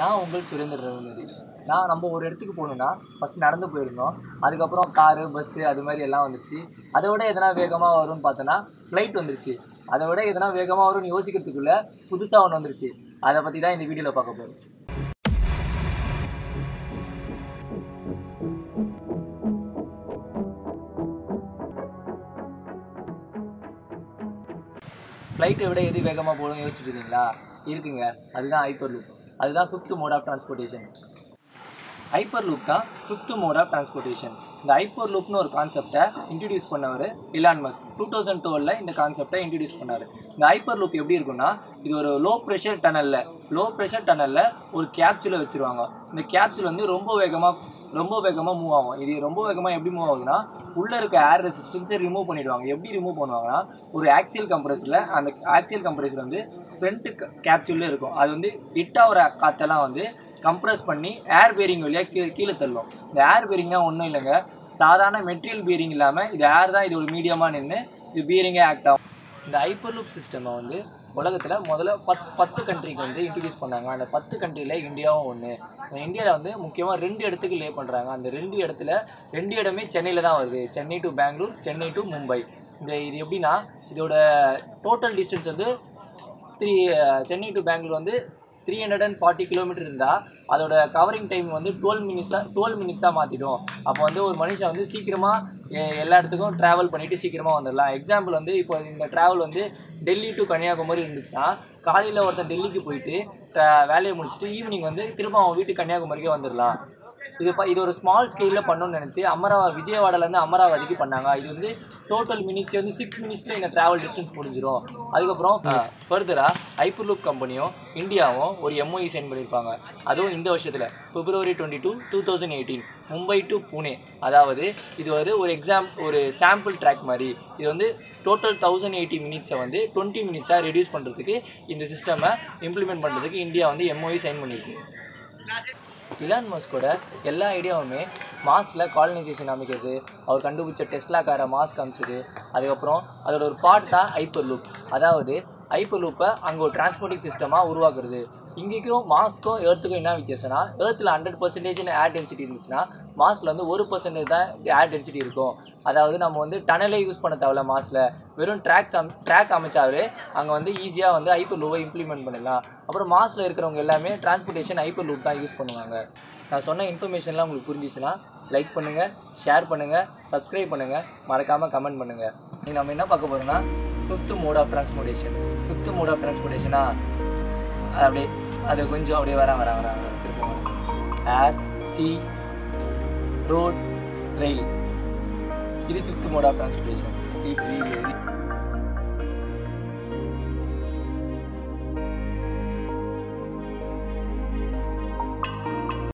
நான் உங்கள் சுரேந்தர் ரகுநதி நான் நம்ம ஒரு இடத்துக்கு போகணுன்னா ஃபஸ்ட் நடந்து போயிருந்தோம். அதுக்கப்புறம் காரு பஸ்ஸு அது மாதிரி எல்லாம் வந்துருச்சு. அதை விட எதனா வேகமாக வரும்னு பார்த்தோன்னா ஃப்ளைட் வந்துருச்சு. அதை விட எதனா வேகமாக வரும்னு யோசிக்கிறதுக்குள்ள புதுசாக ஒன்று வந்துருச்சு. அதை பற்றி தான் இந்த வீடியோவில் பார்க்க போகிறோம் ஃப்ளைட்டை விட எது வேகமாக போகணும்னு யோசிச்சுட்டு இருக்கீங்களா இருக்குங்க. அதுதான் ஹைப்பர் லூப் அதுதான் fifth mode of transportation hyperloop தான் ஃபிஃப்த் மோட் ஆஃப் டிரான்ஸ்போர்ட்டேஷன் இந்த ஹைப்பர் லூப்னு ஒரு கான்செப்டை இன்ட்ரடியூஸ் பண்ணவர் இலான் மஸ்க் டூ தௌசண்ட் டுவெலில் இந்த கான்செப்டை இன்ட்ரடியூஸ் பண்ணார். இந்த ஹைப்பர் லூப் எப்படி இருக்குன்னா இது ஒரு லோ ப்ரெஷர் டனலில் லோ ப்ரெஷர் டனலில் ஒரு கேப்சூலை வச்சுருவாங்க. இந்த கேப்சூல் வந்து ரொம்ப வேகமாக ரொம்ப வேகமாக மூவ் ஆகும். இது ரொம்ப வேகமாக எப்படி மூவ் ஆகுதுன்னா உள்ளே இருக்க ஏர் ரெசிஸ்டன்ஸை ரிமூவ் பண்ணிடுவாங்க. எப்படி ரிமூவ் பண்ணுவாங்கன்னா ஒரு ஆக்சியல் கம்ப்ரஸில் அந்த ஆக்சியல் கம்ப்ரஸர் வந்து ஃப்ரண்ட் கேப்சூலில் இருக்கும். அது வந்து ஹிட் ஆகிற காற்றெல்லாம் வந்து கம்ப்ரஸ் பண்ணி ஏர் பேரிங் வழியாக கீழே கீழே தள்ளும். இந்த ஏர் பேரிங்காக ஒன்றும் இல்லைங்க. சாதாரண மெட்டீரியல் பீரிங் இல்லாமல் இது ஏர் தான் இது ஒரு மீடியமாக நின்று இது பீரிங்கே ஆக்ட் ஆகும். இந்த ஹைப்பர் லூப் சிஸ்டமை வந்து உலகத்தில் முதல்ல பத் பத்து கண்ட்ரிக்கு வந்து இன்ட்ரடியூஸ் பண்ணாங்க. அந்த பத்து கண்ட்ரியில் இந்தியாவும் ஒன்று இந்தியாவில் வந்து முக்கியமாக ரெண்டு இடத்துக்கு லே பண்ணுறாங்க அந்த ரெண்டு இடத்துல ரெண்டு இடமே சென்னையில் தான் வருது. Chennai to Bangalore Chennai to Mumbai. இந்த இது எப்படின்னா இதோட டோட்டல் டிஸ்டன்ஸ் வந்து த்ரீ சென்னை டு பெங்களூர் வந்து three hundred and forty kilometre இருந்தால் அதோட கவரிங் டைம் வந்து டுவெல் மினிட்ஸாக டுவெல் மினிட்ஸாக மாற்றிடும் அப்போ வந்து ஒரு மனுஷன் வந்து சீக்கிரமாக எல்லா இடத்துக்கும் ட்ராவல் பண்ணிவிட்டு சீக்கிரமாக வந்துடலாம். எக்ஸாம்பிள் வந்து இப்போ இந்த ட்ராவல் வந்து டெல்லி டு கன்னியாகுமரி இருந்துச்சுன்னா காலையில் ஒருத்தன் டெல்லிக்கு போயிட்டு வேலையை முடிச்சுட்டு ஈவினிங் வந்து திரும்ப அவன் வீட்டு கன்னியாகுமரிக்கே வந்துடலாம். இது இது ஒரு ஸ்மால் ஸ்கேலில் பண்ணணும்னு நினச்சி அமராவதி விஜயவாடாலேருந்து அமராவதிக்கு பண்ணாங்க. இது வந்து டோட்டல் மினிட்ஸ் வந்து சிக்ஸ் மினிட்ஸில் இந்த ட்ராவல் டிஸ்டன்ஸ் முடிஞ்சிடும் அதுக்கப்புறம் ஃபர்தராக ஹைப்பர் லூப் கம்பெனியும் இந்தியாவும் ஒரு எம்ஓஇ சைன் பண்ணியிருப்பாங்க அதுவும் இந்த வருஷத்தில் February twenty two two thousand eighteen Mumbai to Pune அதாவது இது வந்து ஒரு எக்ஸாம் ஒரு சாம்பிள் ட்ராக் மாதிரி. இது வந்து டோட்டல் தௌசண்ட் எயிட்டி மினிட்ஸை வந்து டுவெண்ட்டி மினிட்ஸாக ரெடியூஸ் பண்ணுறதுக்கு இந்த சிஸ்டமை இம்ப்ளிமெண்ட் பண்ணுறதுக்கு இந்தியா வந்து எம்ஓஇ சைன் பண்ணியிருக்கு இலான் மஸ்கோட எல்லா ஐடியாவுமே மாஸில் காலனைசேஷன் அமைக்கிறது. அவர் கண்டுபிடிச்ச டெஸ்லா காரை மாஸ் காமிச்சது அதுக்கப்புறம் அதோட ஒரு பார்ட் தான் ஹைப்பர் லூப் அதாவது ஹைப்பர் லூப்பை அங்கே ஒரு டிரான்ஸ்போர்ட்டிங் சிஸ்டமாக உருவாக்குறது. இங்கேக்கும் மாஸ்க்கும் ஏர்த்துக்கும் என்ன வித்தியாசம்னா ஏர்த்தில் ஹண்ட்ரட் பர்சன்டேஜ் ஏர் டென்சிட்டி இருந்துச்சுன்னா மாஸில் வந்து ஒரு பர்சன்டேஜ் தான் ஏர் டென்சிட்டி இருக்கும். அதாவது நம்ம வந்து டனலே யூஸ் பண்ண தேவையில்ல மாஸில் வெறும் ட்ராக்ஸ் அம் ட்ராக் அமைச்சாவே அங்கே வந்து ஈஸியாக வந்து ஹைப்பர் லூவை இம்ப்ளிமெண்ட் பண்ணிடலாம். அப்புறம் மாஸில் இருக்கிறவங்க எல்லாமே டிரான்ஸ்போர்ட்டேஷன் ஹைப்பர் லூப் தான் யூஸ் பண்ணுவாங்க. நான் சொன்ன இன்ஃபர்மேஷன்லாம் உங்களுக்கு புரிஞ்சிச்சுன்னா லைக் பண்ணுங்கள் ஷேர் பண்ணுங்கள் சப்ஸ்கிரைப் பண்ணுங்கள் மறக்காமல் கமெண்ட் பண்ணுங்கள் நீங்கள் நம்ம என்ன பார்க்க போகிறோம்னா fifth mode of transportation fifth mode of டிரான்ஸ்போர்ட்டேஷனா அப்படியே அது கொஞ்சம் அப்படியே வர வர வர திரும்ப ஏர் சி ரோட் ரயில் இது ஃபிஃப்த் மோட் ஆஃப் டிரான்ஸ்போர்ட்டேஷன்